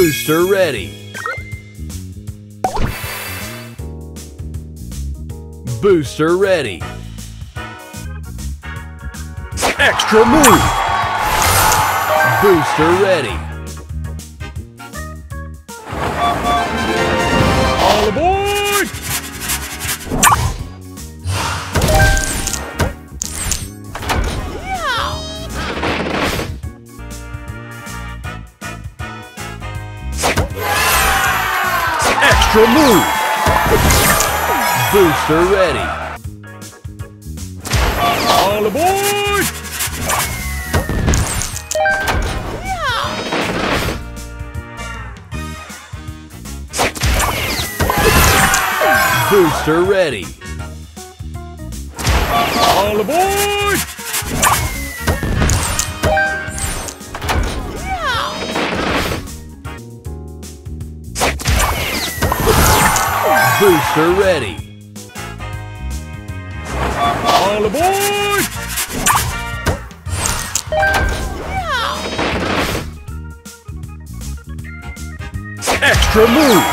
Booster ready. Booster ready. Extra move! Booster ready. All aboard! Extra move! Booster ready. All aboard! Booster ready. All aboard! Booster ready. All aboard! Extra move!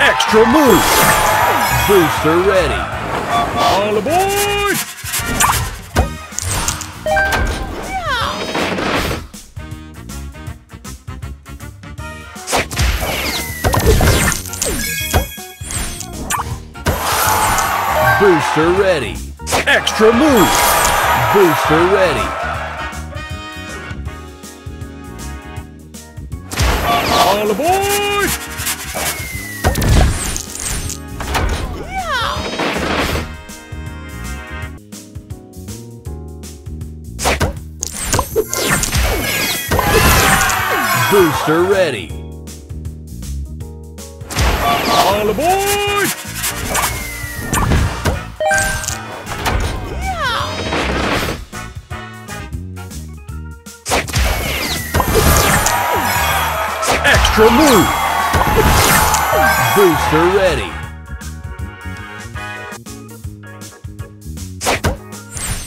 Extra move! Booster ready. All aboard! Booster ready. Extra move! Booster ready. All aboard! Booster ready. All aboard! Extra move! Booster ready.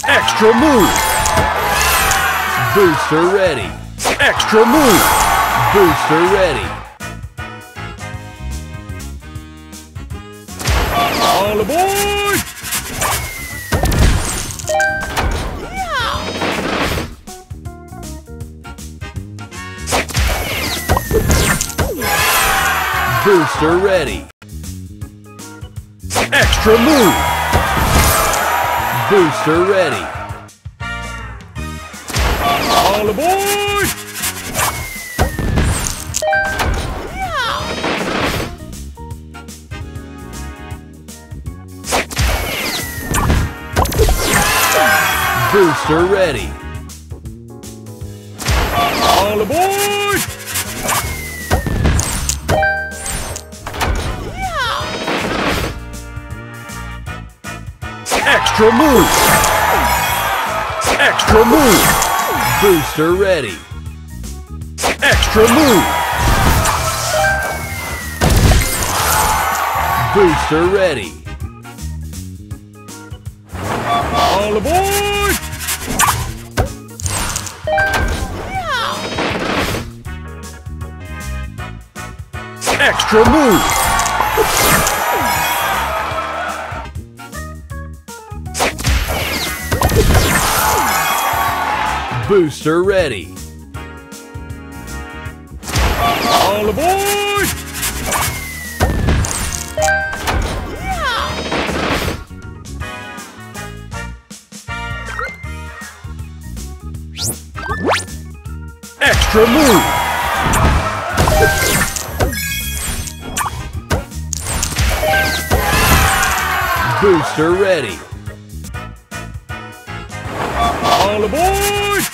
Extra move! Booster ready. Extra move! Booster ready. All aboard! Booster ready. Extra move! Booster ready. All aboard! Booster ready. All aboard! Extra move! Extra move! Booster ready. Extra move! Booster ready. All aboard! Extra move! Booster ready. All aboard! Extra move! Booster ready. All aboard!